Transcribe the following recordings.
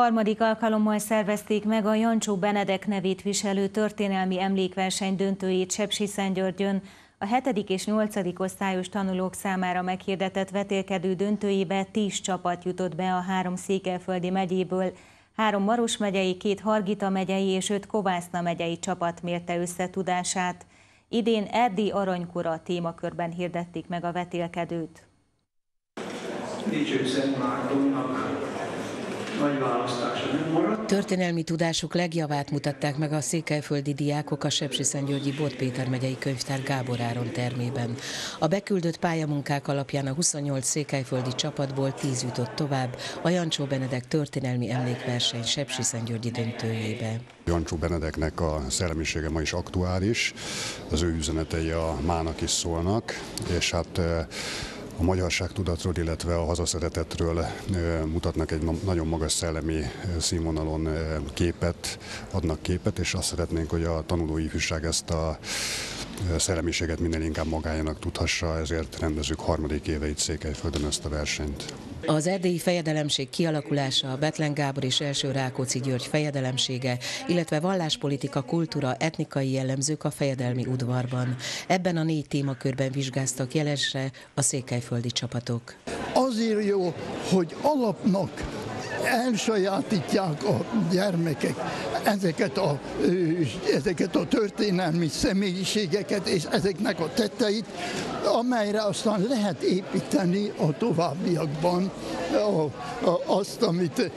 Harmadik alkalommal szervezték meg a Jancsó Benedek nevét viselő történelmi emlékverseny döntőjét Sepsiszentgyörgyön. A 7. és 8. osztályos tanulók számára meghirdetett vetélkedő döntőjébe 10 csapat jutott be a három székelföldi megyéből. Három Maros megyei, két Hargita megyei és öt Kovászna megyei csapat mérte össze tudását. Idén Erdély Aranykora témakörben hirdették meg a vetélkedőt. Dicső Szent Mártonnak nagy választása nem maradt. Történelmi tudásuk legjavát mutatták meg a székelyföldi diákok a Sepsiszentgyörgyi Bot Péter megyei könyvtár Gábor Áron termében. A beküldött pályamunkák alapján a 28 székelyföldi csapatból 10 jutott tovább a Jancsó Benedek történelmi emlékverseny Sepsiszentgyörgyi döntőjébe. Jancsó Benedeknek a szellemisége ma is aktuális, az ő üzenetei a mának is szólnak, és hát a magyarság tudatról, illetve a hazaszeretetről mutatnak egy nagyon magas szellemi színvonalon képet, adnak képet, és azt szeretnénk, hogy a tanuló ifjúság ezt a szellemiséget minél inkább magájának tudhassa, ezért rendezünk harmadik éve itt Székelyföldön ezt a versenyt. Az erdélyi fejedelemség kialakulása, a Betlen Gábor és első Rákóczi György fejedelemsége, illetve valláspolitika, kultúra, etnikai jellemzők a fejedelmi udvarban. Ebben a négy témakörben vizsgáztak jelesre a székelyföldi csapatok. Azért jó, hogy alapnak elsajátítják a gyermekek ezeket a, ezeket a történelmi személyiségeket és ezeknek a tetteit, amelyre aztán lehet építeni a továbbiakban azt, amit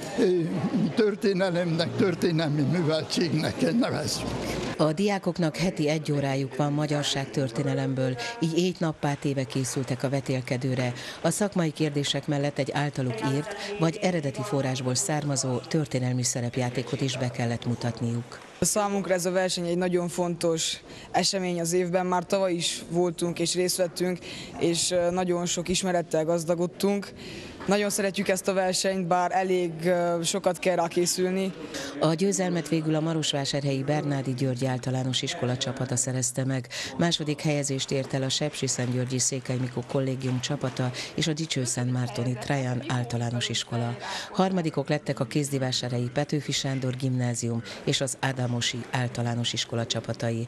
történelemnek, történelmi műveltségnek nevezünk. A diákoknak heti egy órájuk van magyarság történelemből, így éjt nappá téve készültek a vetélkedőre. A szakmai kérdések mellett egy általuk írt, vagy eredeti forrásból származó történelmi szerepjátékot is be kellett mutatniuk. Számunkra ez a verseny egy nagyon fontos esemény az évben, már tavaly is voltunk és részt vettünk, és nagyon sok ismerettel gazdagodtunk. Nagyon szeretjük ezt a versenyt, bár elég sokat kell rá készülni. A győzelmet végül a Marosvásárhelyi Bernádi György általános iskola csapata szerezte meg. Második helyezést ért el a Sepsi Györgyi Székely Mikó kollégium csapata és a Dicső Szent Mártoni Trajan általános iskola. Harmadikok lettek a Kézdivásárhelyi Petőfi Sándor gimnázium és az Ádámosi általános iskola csapatai.